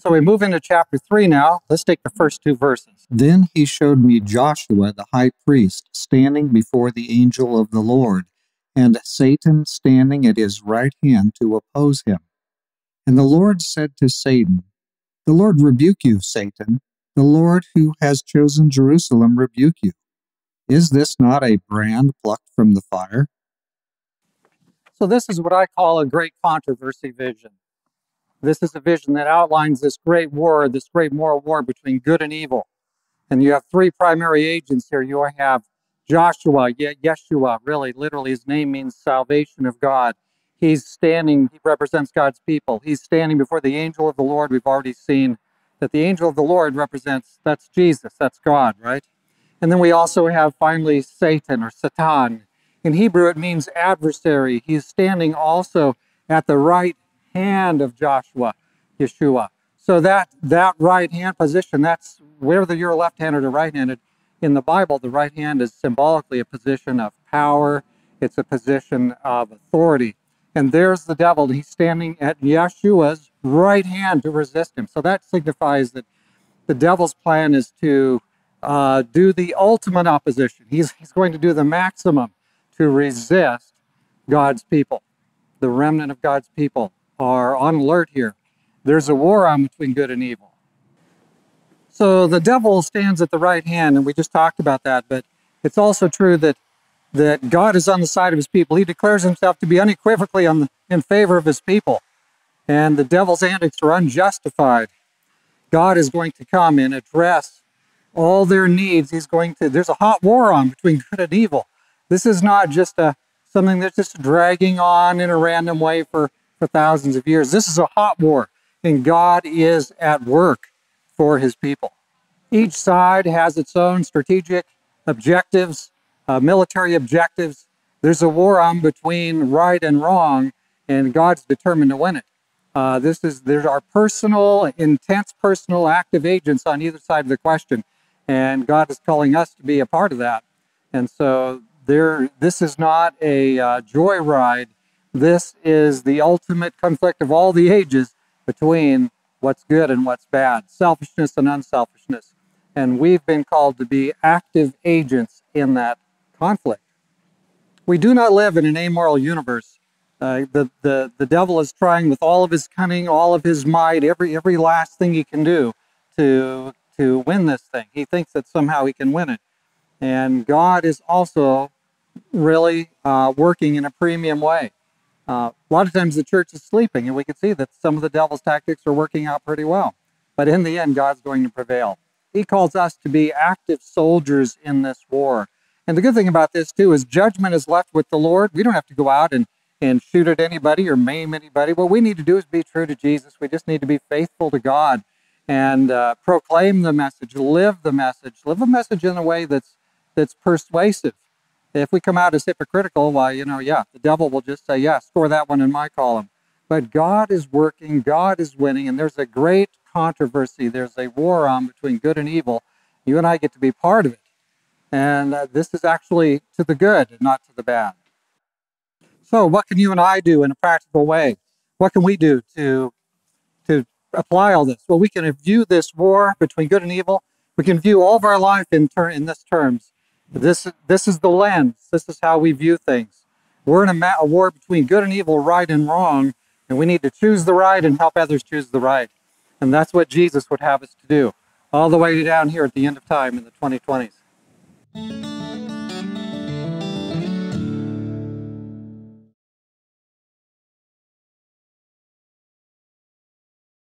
So we move into chapter 3 now. Let's take the first two verses. Then he showed me Joshua the high priest standing before the angel of the Lord, and Satan standing at his right hand to oppose him. And the Lord said to Satan, The Lord rebuke you, Satan. The Lord who has chosen Jerusalem rebuke you. Is this not a brand plucked from the fire? So, this is what I call a great controversy vision. This is a vision that outlines this great war, this great moral war between good and evil. And you have three primary agents here. You have Joshua, Yeshua, really, literally, his name means salvation of God. He's standing, he represents God's people. He's standing before the angel of the Lord. We've already seen that the angel of the Lord represents, that's Jesus, that's God, right? And then we also have finally Satan or Satan. In Hebrew, it means adversary. He's standing also at the right hand of Joshua, Yeshua. So that that right hand position, that's whether you're left-handed or right-handed, in the Bible, the right hand is symbolically a position of power. It's a position of authority. And there's the devil. He's standing at Yeshua's right hand to resist him. So that signifies that the devil's plan is to uh, do the ultimate opposition. He's, he's going to do the maximum to resist God's people, the remnant of God's people are on alert here. There's a war on between good and evil. So the devil stands at the right hand, and we just talked about that, but it's also true that that God is on the side of his people. He declares himself to be unequivocally on the, in favor of his people. And the devil's antics are unjustified. God is going to come and address all their needs. He's going to, there's a hot war on between good and evil. This is not just a something that's just dragging on in a random way for for thousands of years. This is a hot war, and God is at work for his people. Each side has its own strategic objectives, uh, military objectives. There's a war on between right and wrong, and God's determined to win it. Uh, this is there are personal, intense, personal, active agents on either side of the question, and God is calling us to be a part of that. And so there, this is not a uh, joyride this is the ultimate conflict of all the ages between what's good and what's bad, selfishness and unselfishness. And we've been called to be active agents in that conflict. We do not live in an amoral universe. Uh, the, the, the devil is trying with all of his cunning, all of his might, every, every last thing he can do to, to win this thing. He thinks that somehow he can win it. And God is also really uh, working in a premium way. Uh, a lot of times the church is sleeping, and we can see that some of the devil's tactics are working out pretty well. But in the end, God's going to prevail. He calls us to be active soldiers in this war. And the good thing about this, too, is judgment is left with the Lord. We don't have to go out and, and shoot at anybody or maim anybody. What we need to do is be true to Jesus. We just need to be faithful to God and uh, proclaim the message, live the message, live a message in a way that's, that's persuasive if we come out as hypocritical, why, you know, yeah, the devil will just say, yeah, score that one in my column. But God is working, God is winning, and there's a great controversy. There's a war on between good and evil. You and I get to be part of it. And uh, this is actually to the good and not to the bad. So, what can you and I do in a practical way? What can we do to, to apply all this? Well, we can view this war between good and evil. We can view all of our life in, ter- in this terms this, this is the lens. This is how we view things. We're in a, ma- a war between good and evil, right and wrong, and we need to choose the right and help others choose the right. And that's what Jesus would have us to do, all the way down here at the end of time in the 2020s.